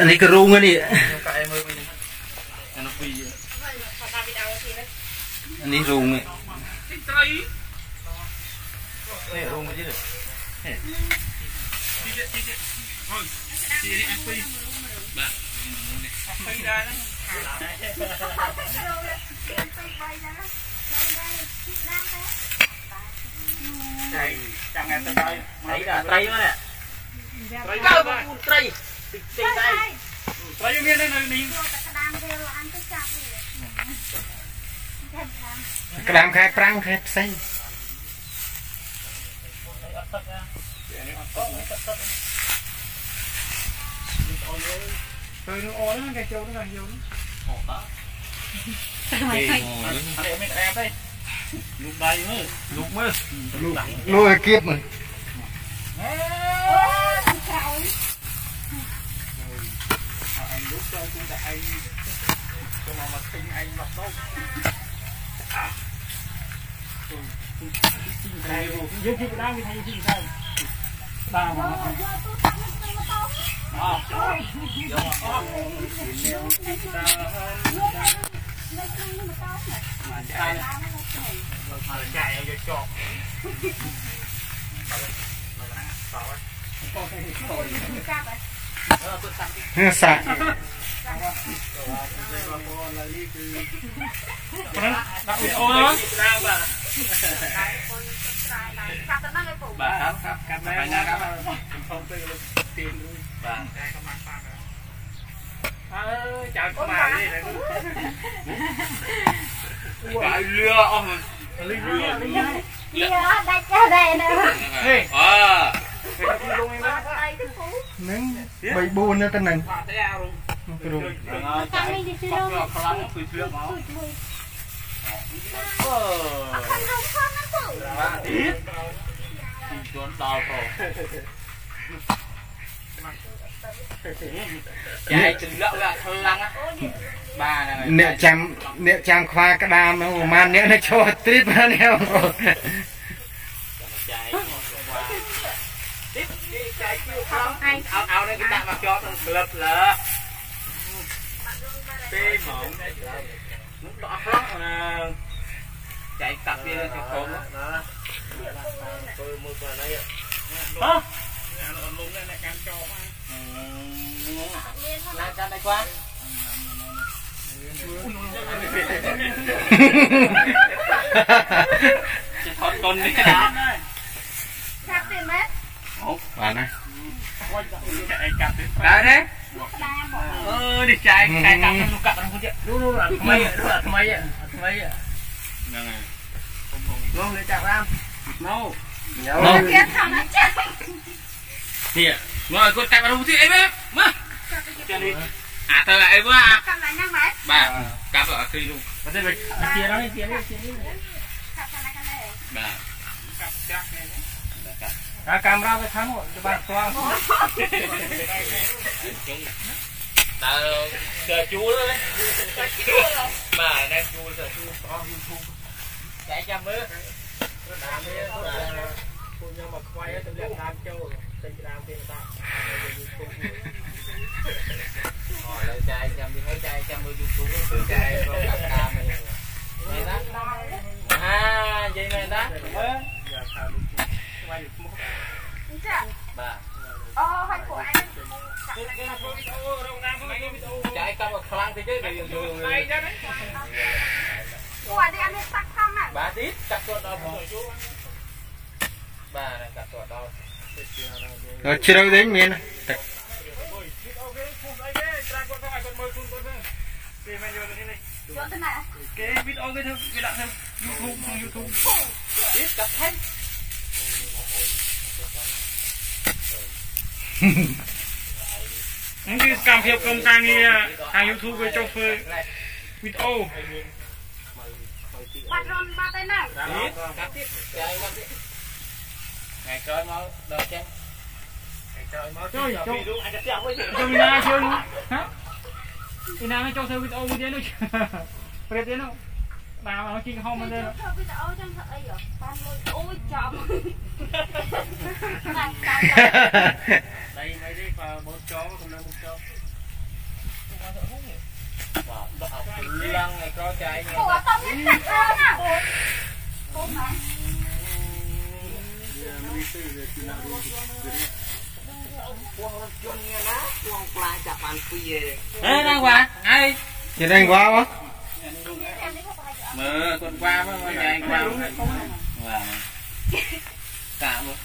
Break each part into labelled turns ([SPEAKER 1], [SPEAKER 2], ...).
[SPEAKER 1] អានេះក៏រូងនេះ
[SPEAKER 2] កែមើលវិញអានោះពីរ
[SPEAKER 1] អានេះរូងនេះ
[SPEAKER 2] ត្រីនេះរោងមកទៀតហេទីទៀតទីទៀតហុយទីនេះអាពីរបាទអាពីរដែរហ្នឹងត្រីចាំថ្ងៃទៅដល់ត្រី ននៅនេះ
[SPEAKER 1] ក្តាមខែប្រាំងខែផ្សេង
[SPEAKER 2] ទៅនឹងអូនហ្នឹងគេចូលហ្នឹងយកហ្នឹងអូតាគេអត់មានក្រាមទេលូកដៃមើលលូកមើលលូក
[SPEAKER 1] លួយគៀបមើល
[SPEAKER 2] Lúc cho tôi đã anh Cho mà mặt tinh anh mặc đâu Đây rồi, dưới kia đang thay gì sao Ba mà mặc Hãy subscribe cho kênh Ghiền Mì Gõ Để không bỏ lỡ những video hấp dẫn สะโอ้บ้าครับครับกันไป
[SPEAKER 1] นะ
[SPEAKER 2] ครับผมไปตีนบ้าเออจับมาเลยนะบ้าเรืออ๋อเรือเรือได้เจ้าได้นะเฮ้
[SPEAKER 3] ยอ๋อเป็น
[SPEAKER 2] คุณลุงเองนะ
[SPEAKER 1] นึ่ง 3 4នៅទៅនឹង
[SPEAKER 2] បាទទេអារុំគ្រូ
[SPEAKER 3] ខាងនេះនេះជ្រ
[SPEAKER 2] ងខ្លាំងគឺជ្រងមកអូអត់
[SPEAKER 3] ខាងខាងខាងទៅ
[SPEAKER 2] បាទទៀតពីជន់ដល់ផងចាយចន្លក់វាខ្លាំងបាទ
[SPEAKER 1] អ្នកចាំអ្នកចាំខ្វាក្តាមហ្នឹងប្រហែលអ្នកនៅឈរទ្រីបហ្នឹងបងប្អូន
[SPEAKER 2] វខ្លាំងអញអោអោនេះគេដាក់មកជាប់នឹងក្លឹបលើទេហ្មងនោះដកខ្លាំងណាចាយកាប់វាទៅក្រុមណាធ្វើមើលគាត់នេះហ៎អាលំនេះកាន់ចោលអឺណាកាន់តែគាត់ จะทอดก้นนี่นะ
[SPEAKER 3] ខាប់ទេមែន
[SPEAKER 1] បាទណា
[SPEAKER 2] ไอ้กัดได้เด้
[SPEAKER 3] ក្តាមបង
[SPEAKER 2] เออดิใจไอ้กัดมันลูกกัดมันคนเดียวดูดูทำไมอ่ะดูทำไมอ่ะทำไมอ่ะนั่นไงลงเลยจากรามเมาเดี๋ยว
[SPEAKER 3] ទៀតខាងណាចាស់
[SPEAKER 2] เนี่ยมาก็แต่ Đấy đấy. Đi
[SPEAKER 3] chạy chạy cặp nó cặp nó không chứ.
[SPEAKER 2] Đúng đúng là mấy ạ, đúng là mấy ạ, Không để chặt ram. Mau. Nhớ. Nó kia thằng nó chết. Nè, ngồi cặp nó không chứ em em. Mà. À tao lại quá
[SPEAKER 3] à. Cặp cặp ở khi luôn.
[SPEAKER 2] Bà đi kia đi kia đi. Cặp lại cái này. អាកាមេរ៉ាទៅខាងនោះច្បាស់ស្គាល់តើទៅជួលទៅជួលបាទណែជួលទៅជួលប្រោះ YouTube ចែកចាំមើលតាមនេះពួកខ្ញុំមកខ្វាយទៅលាក់តាមចូលតិចតាមទៀតបាទ YouTube អត់ចែកចាំនេះហើយចែកចាំមើល YouTube គឺចែកតាមនេះណាអានិយាយមែនតាមើល chạy cầm một khăn thì cái gì rồi
[SPEAKER 3] rồi
[SPEAKER 2] Ủa đi
[SPEAKER 3] ăn hết sắc không à bà tít
[SPEAKER 2] cắt tuột đó bà này cắt tuột đó rồi chưa đâu đến miền. Này cái video cái thôi
[SPEAKER 3] cái đoạn thôi youtube youtube. Biết cắt hết những cái cảm
[SPEAKER 2] phiệp công tăng như à, hàng youtube với trong phơi. With ô bắt rôn ba tay nào ngày trời
[SPEAKER 1] máu đợt chứ? Ngày trời máu chơi chơi.
[SPEAKER 3] Chơi nha chơi hả?
[SPEAKER 2] Cái nào nó cho sơ with ô như thế nó prep thế nó ក្នុង YouTube ទីកាត់ថែមនេះគឺសកម្មភាពក្រុមការងារខាង YouTube គេចុះធ្វើវីដេអូ
[SPEAKER 3] បាត់រនបាត់ទៅណា
[SPEAKER 2] ទៀតកាត់ទៀតចាយមកទៀតថ្ងៃក្រោយមកដល់ចេះថ្ងៃក្រោយមកជួយជួយលោកអាចស្ទាក់វិញជួយណាជួយនោះហ៎ពីណាចូលធ្វើវីដេអូមួយទៀតនោះប្រៀបទៀតនោះដើរមកជីកហុំមកទៅ
[SPEAKER 3] ធ្វើវីដេអូចឹងធ្វើអីបានលុយអូយចំណាតាម
[SPEAKER 2] đây mấy đấy và một chó còn là một chó Wow, đọc lăng này có chạy nha. mơ con qua mới mà chạy qua. và cả luôn.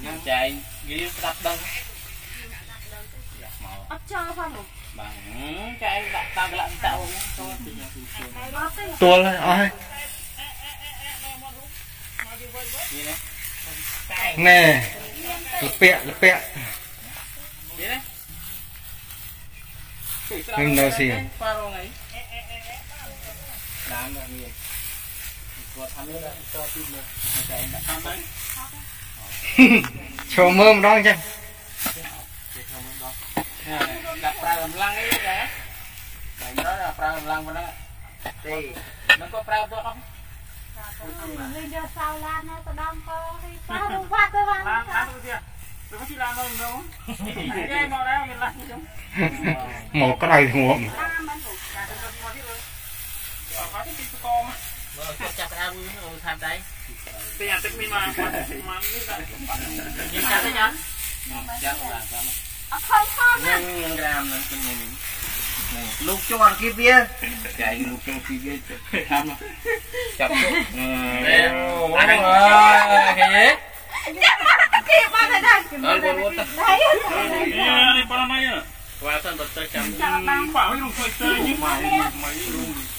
[SPEAKER 2] Nhưng chạy ghi đập đông.
[SPEAKER 3] Ấp cho phải không?
[SPEAKER 2] bằng chạy đặt tao cái lạnh tao
[SPEAKER 1] Tua lên ôi. Nè. Lực bẹ lực bẹ
[SPEAKER 2] gì đấy.
[SPEAKER 1] Nhưng đâu xì
[SPEAKER 2] qua rồi này đám là là cho đấy
[SPEAKER 1] mơm đó chứ
[SPEAKER 2] đặt pra làm lăng ấy Cảnh đó là pra làm lăng vào đó thì nó có pra tốt không?
[SPEAKER 3] Lên đưa sao lan nó tao đang có Sao không? Phát tôi vào
[SPEAKER 2] làm làm thôi kìa đừng có chỉ làm đâu đâu cái màu đấy mình làm gì không
[SPEAKER 1] Một cái đầy nguộm
[SPEAKER 2] chặt ra vui tham tay bây giờ tức mi mà mà nhìn chặt đấy nhá chặt là
[SPEAKER 3] không không à
[SPEAKER 2] làm là cái này lúc cho vào kia bia chạy lúc cho kia bia tham mà chặt chỗ anh ơi cái gì
[SPEAKER 3] mà nó kịp mà
[SPEAKER 2] thân
[SPEAKER 4] lần này rung miên. Rung phơi tơi nhưng
[SPEAKER 2] mấy cái
[SPEAKER 1] Này lực bẹ
[SPEAKER 4] cái chạm rồi. Cái chạm. Đây phải làm tôi với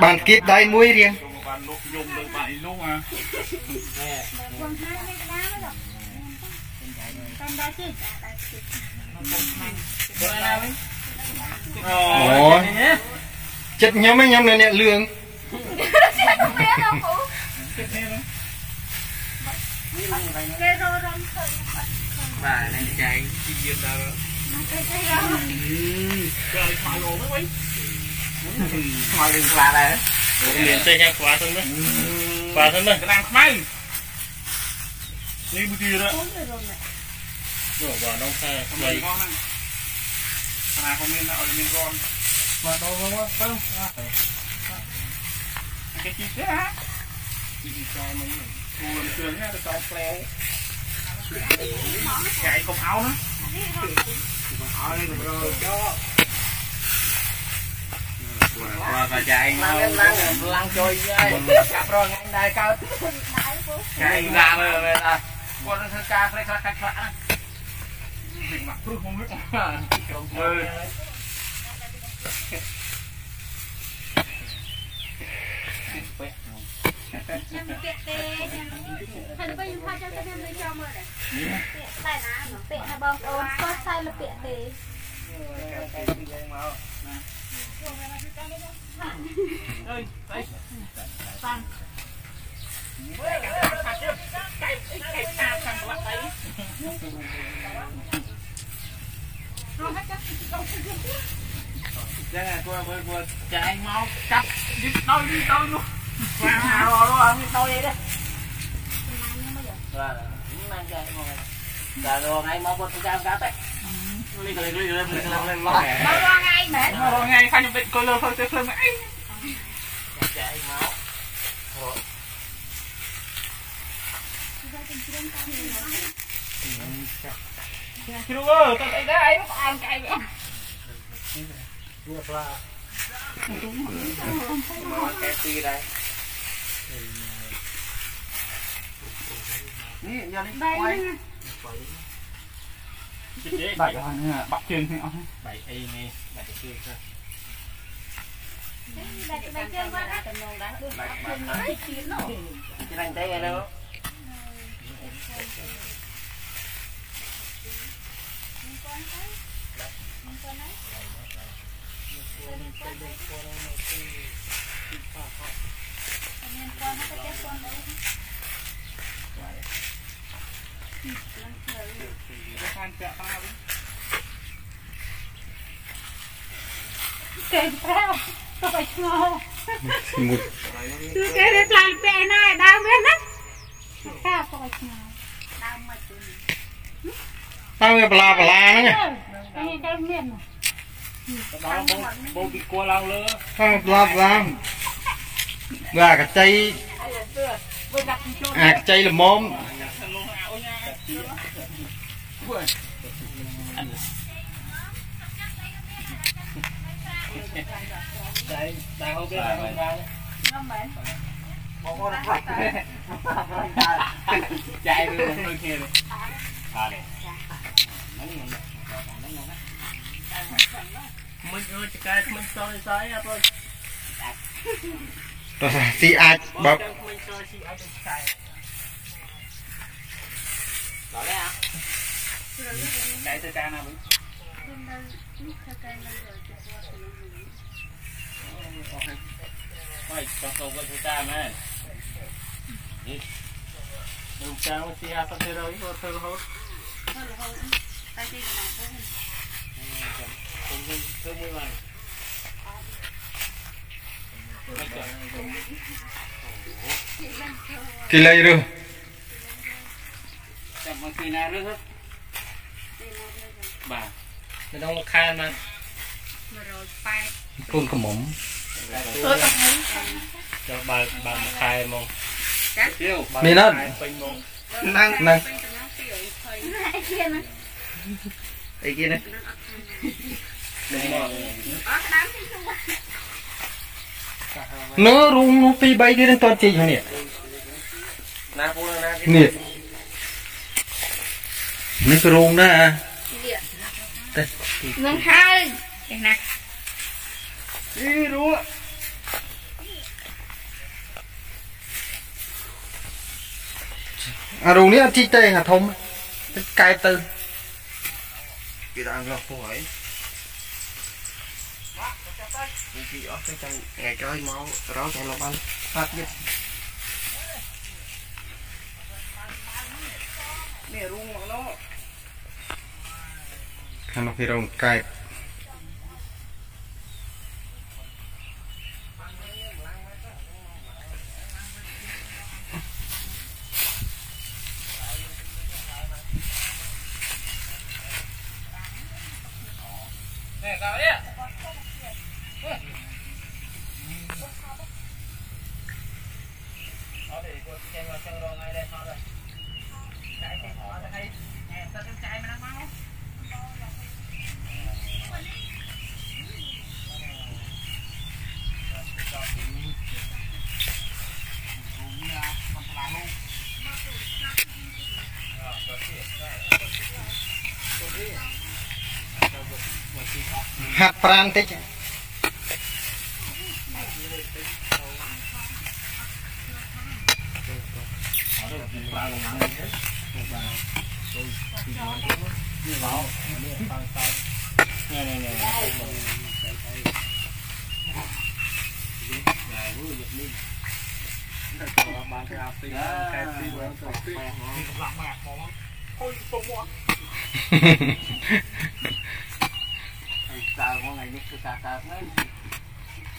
[SPEAKER 1] Bàn kịp đây muối riêng.
[SPEAKER 4] Bàn lúc dùng được bạn lúc à.
[SPEAKER 2] nè
[SPEAKER 3] chứ
[SPEAKER 2] quần nào ấy
[SPEAKER 1] nhóm nhóm này nè lương.
[SPEAKER 3] Không biết đâu Kê rô râm khởi
[SPEAKER 2] bà này chạy chi viên đâu
[SPEAKER 3] Kê kê rô
[SPEAKER 4] Trời thoại lộ mấy quý.
[SPEAKER 2] ngoài đường là đây
[SPEAKER 4] Liền tay nha quả thân đó. Quả thân đó. Cái nàng khmai. Đi bút kia đó. Rồi quả đông xe. Không lấy nào không nên nào nên con.
[SPEAKER 2] mà đâu không có không
[SPEAKER 4] Cái chi thế hả? Chị cho mình buồn sướng nha, cho pleo. Chạy cục áo nữa.
[SPEAKER 2] rồi và chạy lăng lăn lăng trôi cặp rồi ngay đây cao chạy ra rồi về là con nó ca cái cái cái
[SPEAKER 4] cái, mặt proof không biết.
[SPEAKER 2] ừ
[SPEAKER 3] Em kệ cho em lấy cho mơ đấy Tại ná nó Kệ là bông ôn sai là
[SPEAKER 4] đây.
[SPEAKER 2] Chạy mau? Đi Mang rồi luôn rồi, tôi đi đi Rồi, mang chơi mọi người Rồi luôn, ai mong bột tôi ra
[SPEAKER 3] cá tết Hãy subscribe
[SPEAKER 4] cho kênh Ghiền Mì Gõ Để không bỏ lỡ những video
[SPEAKER 2] hấp dẫn
[SPEAKER 4] Kilo ơi, tao đây đấy, nó ăn cay vậy.
[SPEAKER 2] Đúng rồi. Đúng rồi. Đúng rồi. Đúng rồi. Đúng rồi. Đúng rồi.
[SPEAKER 4] นี่ยานี่
[SPEAKER 3] Đây
[SPEAKER 4] ไว้
[SPEAKER 3] nè.
[SPEAKER 4] ได้ก็เนี่ยบักเจนให้เอาให้
[SPEAKER 2] bảy y này bảy kia cơ
[SPEAKER 3] Đây cái bài chơi qua đó. Được, học nói chuyện nó.
[SPEAKER 2] cái này đây đâu
[SPEAKER 3] Liên quan tới. Liên quan đấy. Liên quan tới. Liên quan tới cái con đấy.
[SPEAKER 4] จะทานเปะปลาไว้
[SPEAKER 3] Kèm theo. Có phải ngô.
[SPEAKER 1] Ayan
[SPEAKER 3] po, nakatya po ang ulo. Kaya pa, kapag mo. Mut. Kaya na tlang pe na, dami
[SPEAKER 1] na. Kaya kapag mo. Dami mo. Dami pala pala na
[SPEAKER 3] nga. Dami dami na.
[SPEAKER 2] Dami bố bị cô lao lơ.
[SPEAKER 1] Dami pala pala và cái chay à cà chay à, là mom
[SPEAKER 2] đây đây không biết là không ra chạy đi đôi kia đi à đi mình ơi cái mình soi soi thôi.
[SPEAKER 1] ដល់ថាស៊ីអាចបើតែទៅ
[SPEAKER 2] ការណាវិញបាយចង់ទៅវិញទៅតាមហ្នឹងនឹងចាំទីអាសទៅរយក៏ទៅរហូតទៅរហូតតែទីក
[SPEAKER 1] ន្លែងហ្នឹ
[SPEAKER 2] ងខ្ញុំខ្ញុំធ្វើមួយមក
[SPEAKER 3] Tilai
[SPEAKER 1] ru.
[SPEAKER 2] Sama tina ru. Ba. Nó đâu khai mà.
[SPEAKER 1] Phun cầm mỏng. Cho ba ba một khai mong.
[SPEAKER 2] Mình nó. Năng năng. Đây kia này. Đúng
[SPEAKER 1] rồi. នៅ
[SPEAKER 2] រូងនោះ
[SPEAKER 1] ពី3ទៀត
[SPEAKER 3] តើជីក
[SPEAKER 1] ហ្នឹងនេះណា
[SPEAKER 2] ពូណា
[SPEAKER 3] គេនេះនេះរូងណា
[SPEAKER 1] តែនឹងហើយយ៉ាងណានេះរូងអារូងនេះអត់ជីកទេអា
[SPEAKER 2] ធំកែប
[SPEAKER 1] ទៅគេដាក់អង្គលោះ
[SPEAKER 3] ពោះហើយ ជី
[SPEAKER 1] អស់ទៅចាំថ្ងៃក្រោយមករ
[SPEAKER 4] កចាំនៅបានបាត់ទៀតនេះរូងមកនោះខាងនោះគេរងកែ
[SPEAKER 1] ប ហាត់ប្រា
[SPEAKER 2] នតិច នេះនេះនេះបានគេអាប់ទីកែទីឡើងទៅទីខ្លាំងម៉ាក់ហ្ម
[SPEAKER 1] ងហុយទៅមកហើ
[SPEAKER 2] យតើម
[SPEAKER 4] កថ្ងៃនេះគឺការកើតហ្នឹង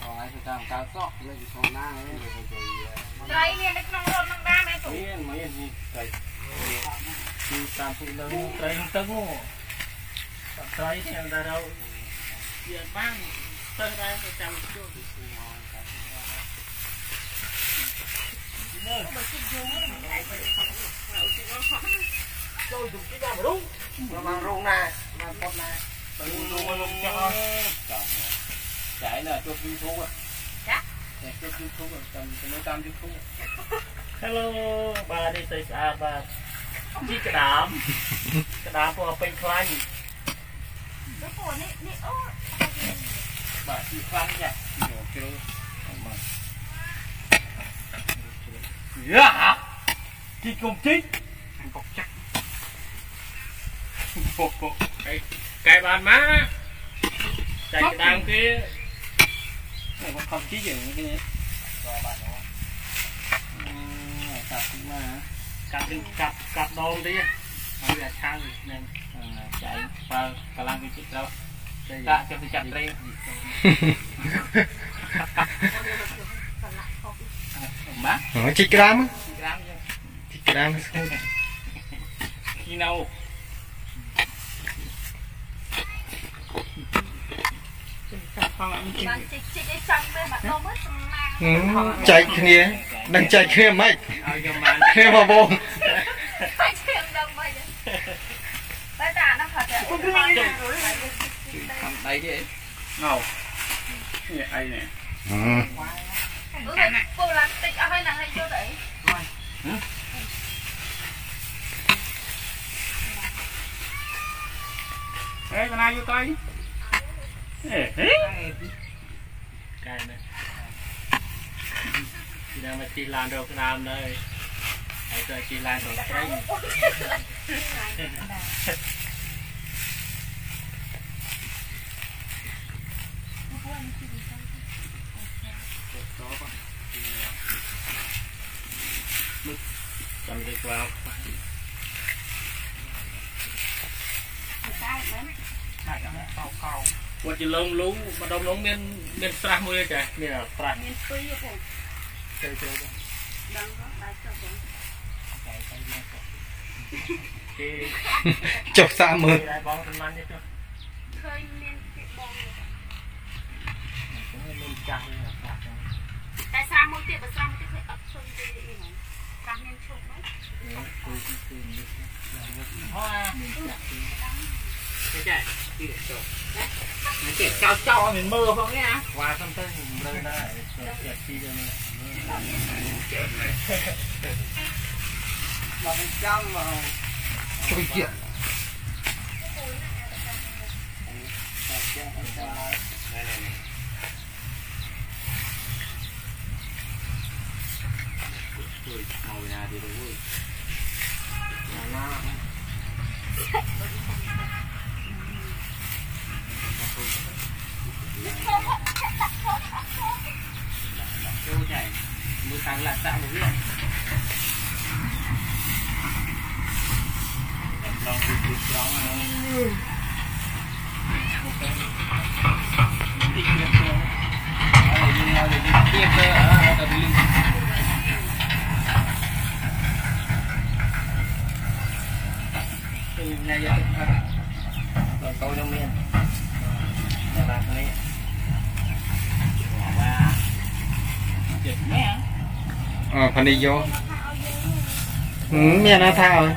[SPEAKER 4] ថ្ងៃគឺតាមកើតសក់លេខសំណាងហ្នឹងទៅទៅត្រី
[SPEAKER 3] មាននៅក្នុងរត់
[SPEAKER 2] ហ្នឹងដែរមែនទេមានមានត្រីតាមពីលើត្រីទឹក
[SPEAKER 4] ហ្នឹង mang rung nè Mang pot nè
[SPEAKER 2] Tự luôn mà luôn cho con. Chạy là cho vi thú à.
[SPEAKER 3] Dạ.
[SPEAKER 2] យក YouTube តាមតាម YouTube
[SPEAKER 5] Hello បាទនេះស្អាតបាទជីក្តាម ក្តាមពណ៌ពេញខ្លាញ់
[SPEAKER 3] Cái phổi này, này, ô
[SPEAKER 2] បាទទីខ្លាំងចាយកជ្រៅបាទ
[SPEAKER 5] យ៉ាជីកុំជីក
[SPEAKER 2] កុកចាក់
[SPEAKER 5] ពុកពុកកែកែបានមកចែកក្តាមគេ
[SPEAKER 2] នេះមកខំជីយ៉ាងនេះបាទបាទអឺតាប់មក
[SPEAKER 5] កាប់នឹងកាប់កាប់ដងទៀតហើយវាឆាំងនឹងចែកបើកម្លាំងវាជិតទៅ ដាក់ចុះទៅចាប់ត្រី
[SPEAKER 2] ម៉ា
[SPEAKER 1] Ờ, chích gram á,
[SPEAKER 5] ក្រាមយើង
[SPEAKER 1] chích gram nó xuống.
[SPEAKER 5] គីណៅ
[SPEAKER 3] Bạn chị, chị đi chăm với bạn đâu mất mà
[SPEAKER 1] Ừ, chạy kia, đang chạy kia mày,
[SPEAKER 5] ឲ្យយកបាន
[SPEAKER 1] kia mà bông.
[SPEAKER 3] Phải chém đông bây giờ Bây giờ nó thật
[SPEAKER 5] đây
[SPEAKER 2] đi ngầu. Ai này đây nè?
[SPEAKER 1] Ừ.
[SPEAKER 3] ừ. cô làm tích ở à, hai nàng hay vô đấy?
[SPEAKER 2] Rồi. Ừ. Ê, bên ai vô coi? Ê, hế
[SPEAKER 5] Cái này. Chị đang mà làm đâu cái làm đây. Hãy cho chị làm đồ cái ហើយទៅទីឡានរកត្រី ចាំទៅក្បាល
[SPEAKER 3] Cái đấy
[SPEAKER 2] អាចអត់កោកោ
[SPEAKER 5] គាត់ជាលងលងម្ដុំលងមានមានស្រះមួយទេចាមានស្រះ
[SPEAKER 3] Miền Tây rồi cô
[SPEAKER 5] ទៅទៅ
[SPEAKER 3] Đừng có đáy cho cô
[SPEAKER 5] គេ
[SPEAKER 1] Chọc xa mơ.
[SPEAKER 5] ដែរបងសំឡាញ់ទេចុះ
[SPEAKER 3] Khơi miền cái bông
[SPEAKER 5] មានចាស់នេះចាស់
[SPEAKER 3] Tại sao một tiệm mà sao một tiệm phải ấp xuân đi đi này Càng nên chụp đấy
[SPEAKER 5] គឺគឺគឺហោមានចាស់ទេចាទីចុះមកចេះចោលចោលមានមើលផងនេះណាវ៉ាសំទៅមើលដែរចេះទីទៅនេះ
[SPEAKER 2] មកចាំមក
[SPEAKER 1] Chui kiện.
[SPEAKER 5] ជួយមកណាទីទៅវិញណា
[SPEAKER 2] người ngồi nhà thì đủ rồi nhà nó Hãy subscribe cho kênh Ghiền Mì
[SPEAKER 5] Gõ Để không bỏ lỡ những video hấp dẫn Tiga ke, ada di. thì này giờ còn câu trong miền nhà bạc này chụp mẹ
[SPEAKER 1] ờ phần đi vô. Ừ, mẹ nó thao rồi.